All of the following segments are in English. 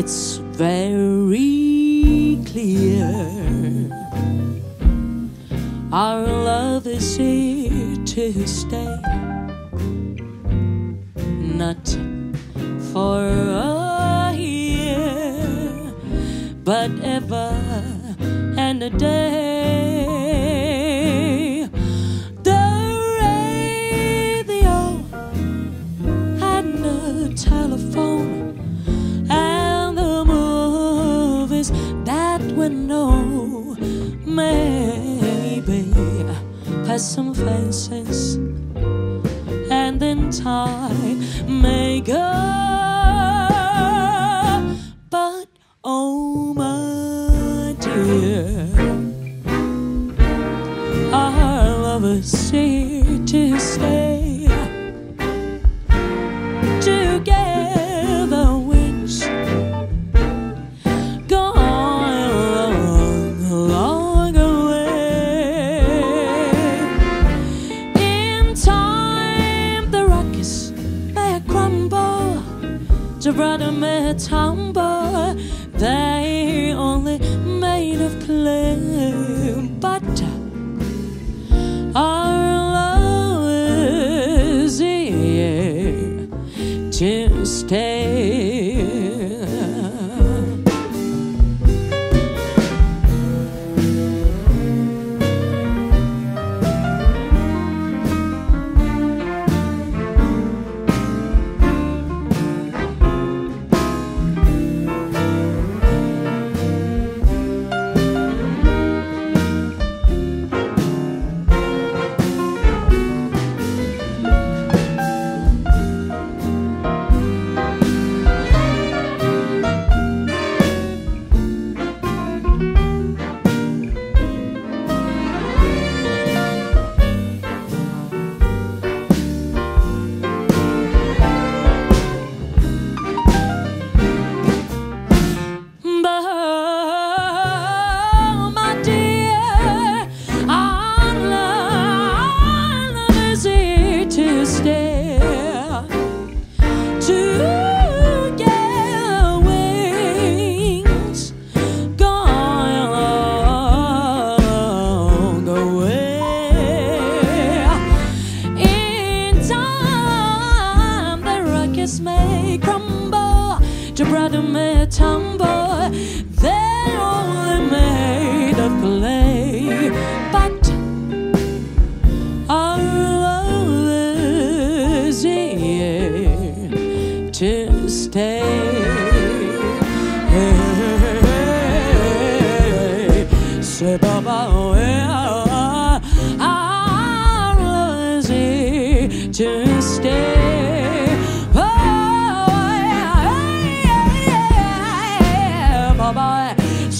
It's very clear our love is here to stay, not for a year, but ever and a day. some faces, and in time may go.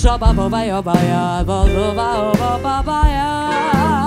Shaba ba ba ya.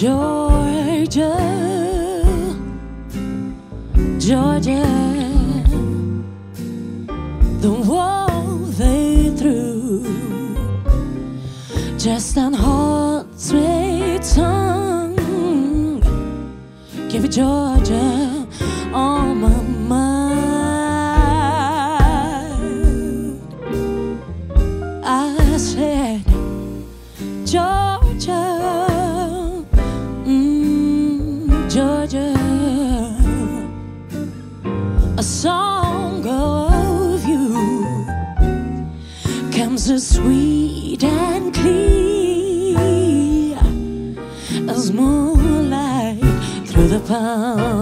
Georgia, Georgia, the wall they threw just on hot sweet tongue. Give it Georgia. are sweet and clear, as moonlight through the palm.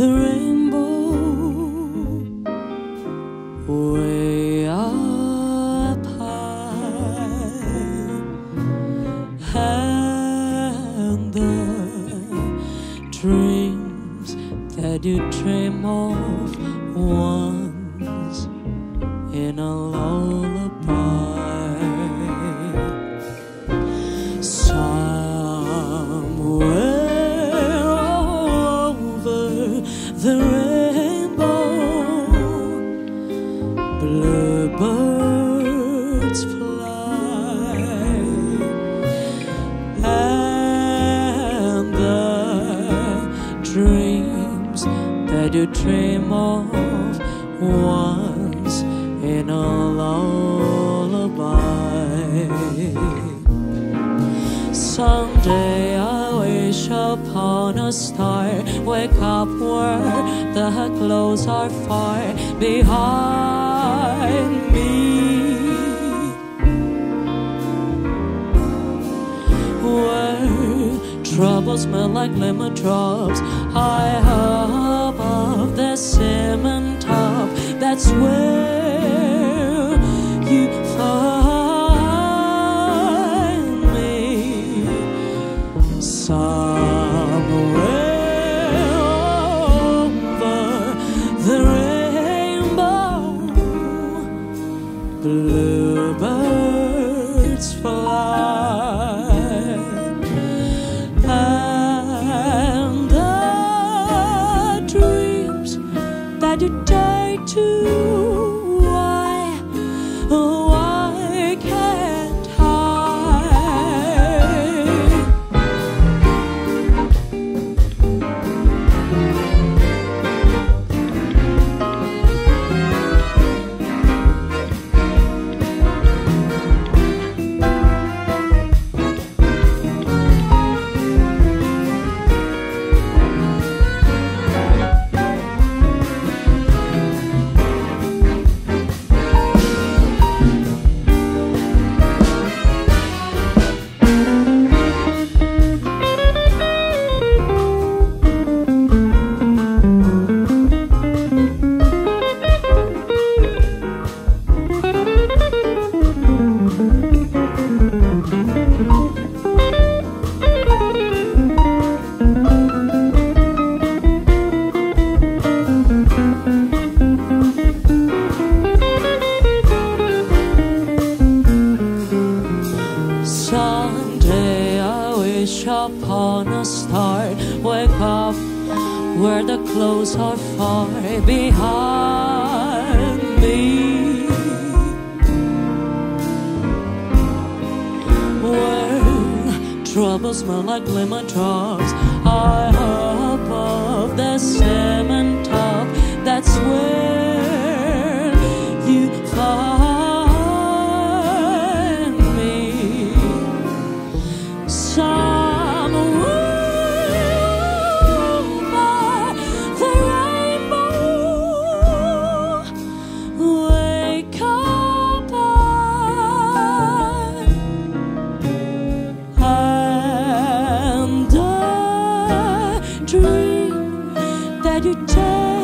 The That's where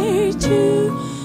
to